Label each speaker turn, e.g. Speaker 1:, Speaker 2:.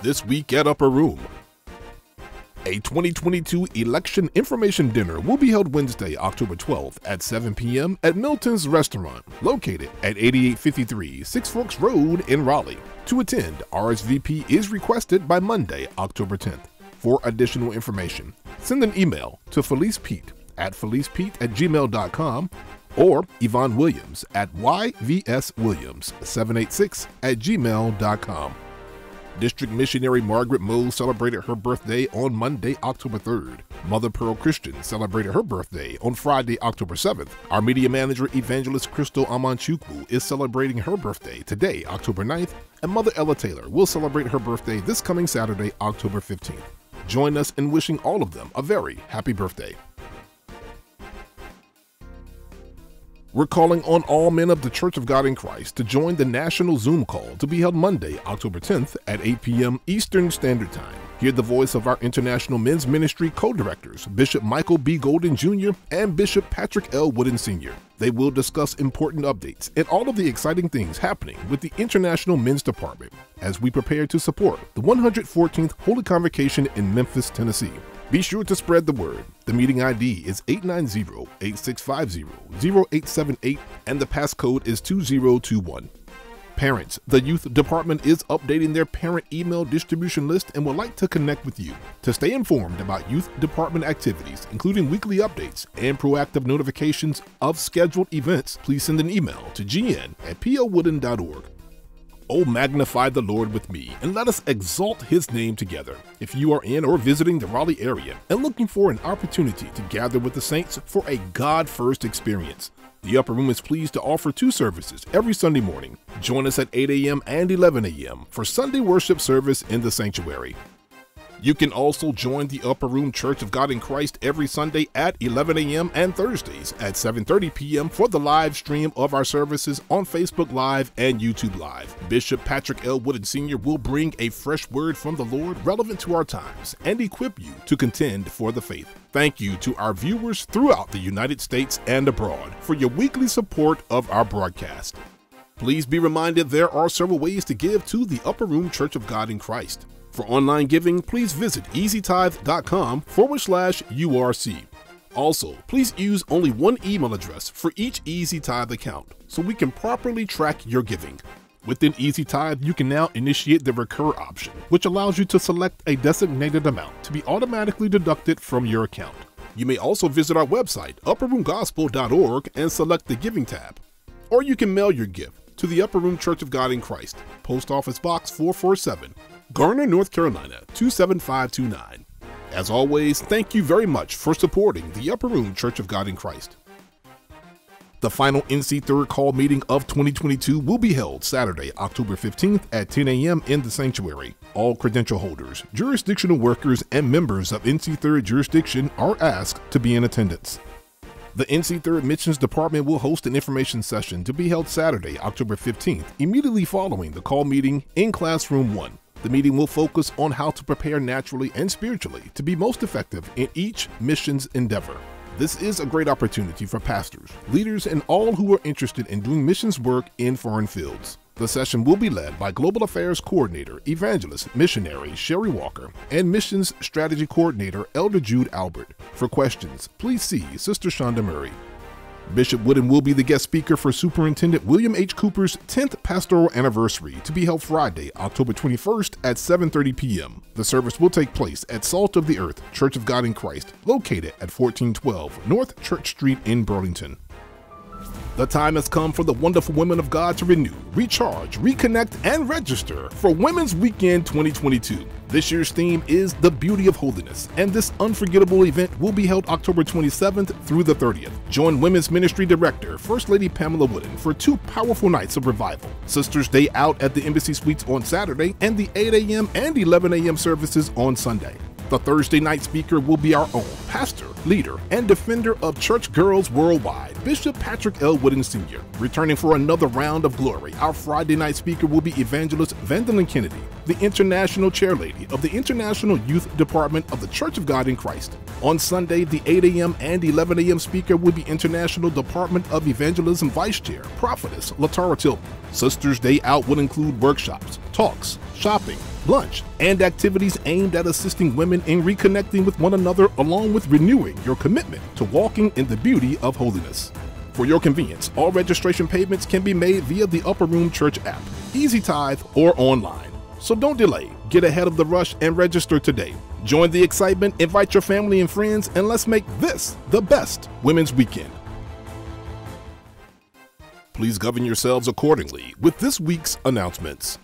Speaker 1: This week at Upper Room. A 2022 election information dinner will be held Wednesday, October 12th at 7 p.m. at Milton's Restaurant, located at 8853 Six Forks Road in Raleigh. To attend, RSVP is requested by Monday, October 10th. For additional information, send an email to Felice Pete at felicepete at gmail.com or Yvonne Williams at yvswilliams786 at gmail.com. District Missionary Margaret Moe celebrated her birthday on Monday, October 3rd. Mother Pearl Christian celebrated her birthday on Friday, October 7th. Our media manager, evangelist Crystal Amanchukwu, is celebrating her birthday today, October 9th, and Mother Ella Taylor will celebrate her birthday this coming Saturday, October 15th. Join us in wishing all of them a very happy birthday. We're calling on all men of the Church of God in Christ to join the national Zoom call to be held Monday, October 10th at 8 p.m. Eastern Standard Time. Hear the voice of our International Men's Ministry co directors, Bishop Michael B. Golden Jr. and Bishop Patrick L. Wooden Sr. They will discuss important updates and all of the exciting things happening with the International Men's Department as we prepare to support the 114th Holy Convocation in Memphis, Tennessee. Be sure to spread the word. The meeting ID is 890-8650-0878 and the passcode is 2021. Parents, the youth department is updating their parent email distribution list and would like to connect with you. To stay informed about youth department activities, including weekly updates and proactive notifications of scheduled events, please send an email to gn at powooden.org. Oh, magnify the Lord with me, and let us exalt his name together. If you are in or visiting the Raleigh area and looking for an opportunity to gather with the saints for a God first experience, the Upper Room is pleased to offer two services every Sunday morning. Join us at 8 a.m. and 11 a.m. for Sunday worship service in the sanctuary. You can also join the Upper Room Church of God in Christ every Sunday at 11 a.m. and Thursdays at 7:30 p.m. for the live stream of our services on Facebook Live and YouTube Live. Bishop Patrick L. Wooden Sr. will bring a fresh word from the Lord relevant to our times and equip you to contend for the faith. Thank you to our viewers throughout the United States and abroad for your weekly support of our broadcast. Please be reminded there are several ways to give to the Upper Room Church of God in Christ. For online giving, please visit easytithe.com forward slash URC. Also, please use only one email address for each EasyTithe account so we can properly track your giving. Within EasyTithe, you can now initiate the Recur option, which allows you to select a designated amount to be automatically deducted from your account. You may also visit our website, upperroomgospel.org, and select the Giving tab. Or you can mail your gift to the Upper Room Church of God in Christ, Post Office Box 447, Garner, North Carolina 27529. As always, thank you very much for supporting the Upper Room Church of God in Christ. The final NC Third Call meeting of 2022 will be held Saturday, October 15th at 10 a.m. in the sanctuary. All credential holders, jurisdictional workers, and members of NC Third jurisdiction are asked to be in attendance. The NC Third Admissions Department will host an information session to be held Saturday, October 15th, immediately following the call meeting in Classroom 1. The meeting will focus on how to prepare naturally and spiritually to be most effective in each missions endeavor. This is a great opportunity for pastors, leaders, and all who are interested in doing missions work in foreign fields. The session will be led by Global Affairs Coordinator, Evangelist, Missionary Sherry Walker, and Missions Strategy Coordinator Elder Jude Albert. For questions, please see Sister Shonda Murray. Bishop Wooden will be the guest speaker for Superintendent William H. Cooper's 10th pastoral anniversary to be held Friday, October 21st at 7:30 p.m. The service will take place at Salt of the Earth Church of God in Christ, located at 1412 North Church Street in Burlington. The time has come for the wonderful women of God to renew, recharge, reconnect, and register for Women's Weekend 2022. This year's theme is The Beauty of Holiness, and this unforgettable event will be held October 27th through the 30th. Join Women's Ministry Director, First Lady Pamela Wooden, for two powerful nights of revival Sisters Day Out at the Embassy Suites on Saturday, and the 8 a.m. and 11 a.m. services on Sunday. The Thursday night speaker will be our own pastor, leader, and defender of church girls worldwide, Bishop Patrick L. Wooden Sr. Returning for another round of glory, our Friday night speaker will be evangelist Vandalyn Kennedy, the international chairlady of the International Youth Department of the Church of God in Christ. On Sunday, the 8 a.m. and 11 a.m. speaker will be International Department of Evangelism Vice Chair, Prophetess Latara Tilton. Sisters Day Out will include workshops, talks, shopping, lunch, and activities aimed at assisting women in reconnecting with one another along with renewing your commitment to walking in the beauty of holiness. For your convenience, all registration payments can be made via the Upper Room Church app, Easy Tithe, or online. So don't delay. Get ahead of the rush and register today. Join the excitement, invite your family and friends, and let's make this the best Women's Weekend. Please govern yourselves accordingly with this week's announcements.